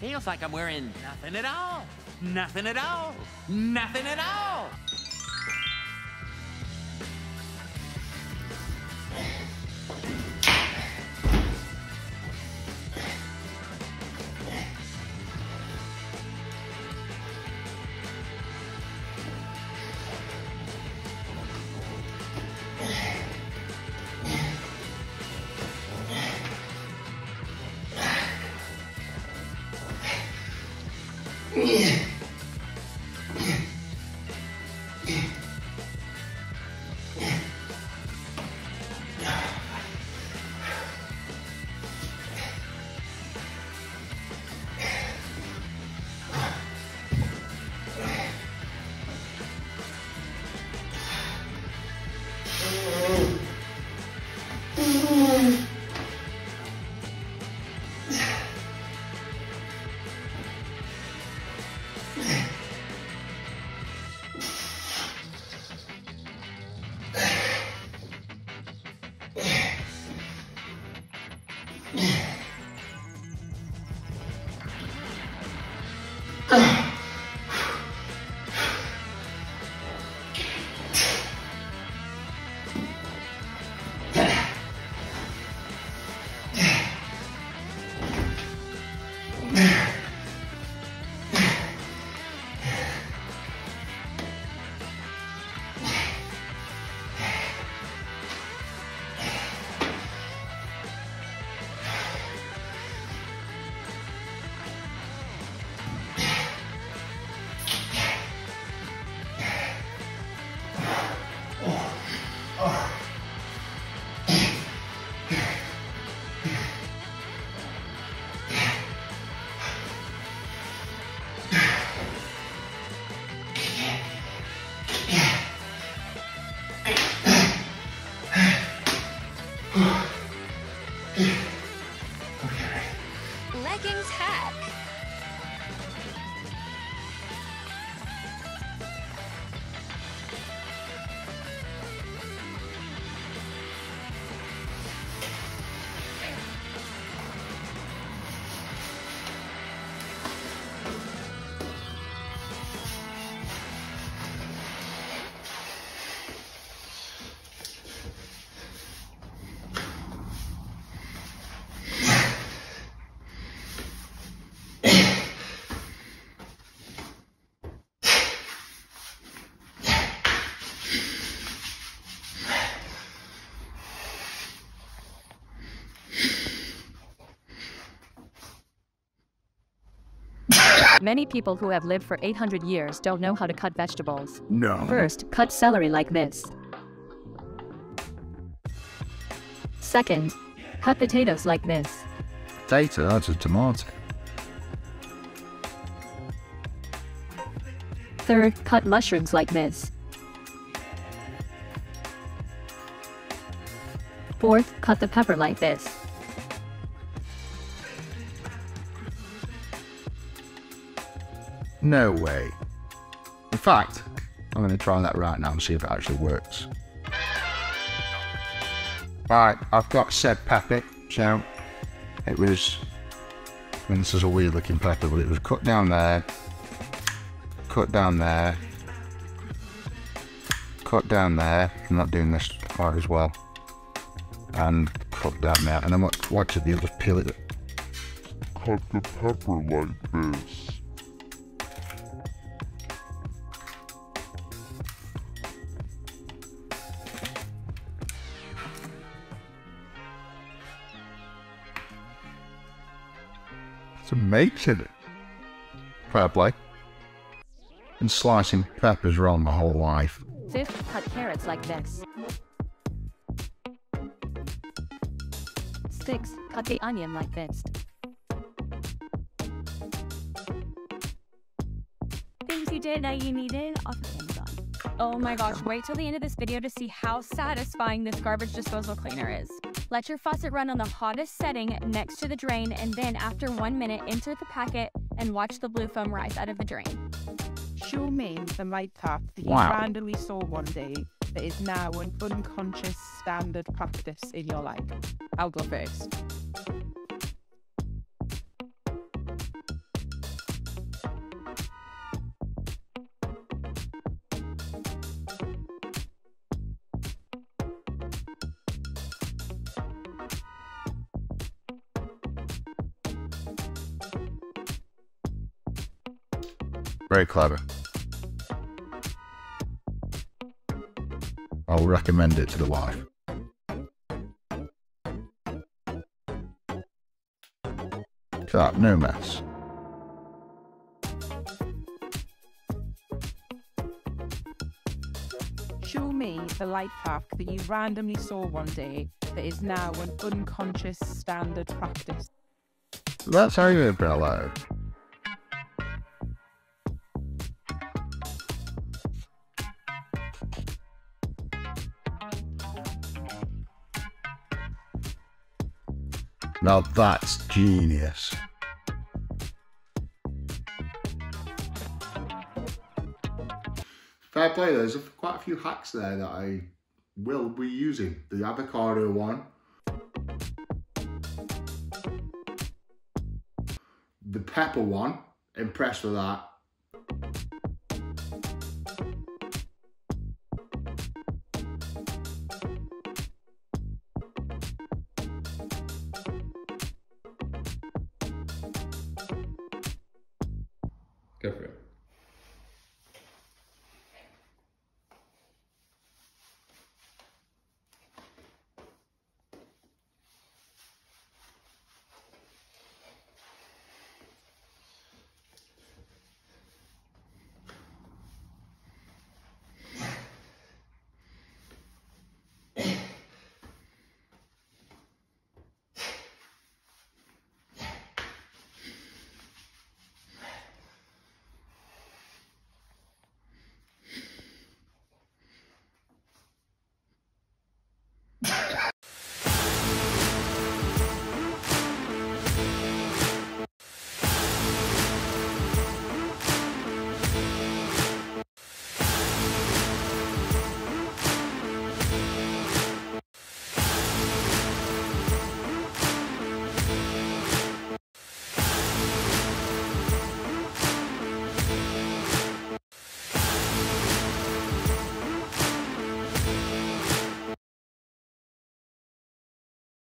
Feels like I'm wearing nothing at all. Nothing at all. Nothing at all. Leggings hack. Many people who have lived for 800 years don't know how to cut vegetables. No. First, cut celery like this. Second, cut potatoes like this. Potato, that's a tomato. Third, cut mushrooms like this. Fourth, cut the pepper like this. No way. In fact, I'm going to try that right now and see if it actually works. Right, I've got said pepper, so it was, I mean this is a weird looking pepper, but it was cut down there, cut down there, cut down there, I'm not doing this part as well, and cut down there, and then what, what to do, just peel it, cut the pepper like this. It's amazing. Fair play. And slicing peppers around my whole life. Fifth, cut carrots like this. Sixth, cut the onion like this. Things you didn't know you needed off of Amazon. Oh my gosh, wait till the end of this video to see how satisfying this garbage disposal cleaner is. Let your faucet run on the hottest setting next to the drain and then after one minute, insert the packet and watch the blue foam rise out of the drain. Show me the light tap that you Wow. randomly saw one day that is now an unconscious standard practice in your life. I'll go first. Very clever. I'll recommend it to the wife. That, no mess. Show me the life hack that you randomly saw one day that is now an unconscious standard practice. That's how you umbrella. Now that's genius. Fair play, there's quite a few hacks there that I will be using. The avocado one. The pepper one, impressed with that. Go for it.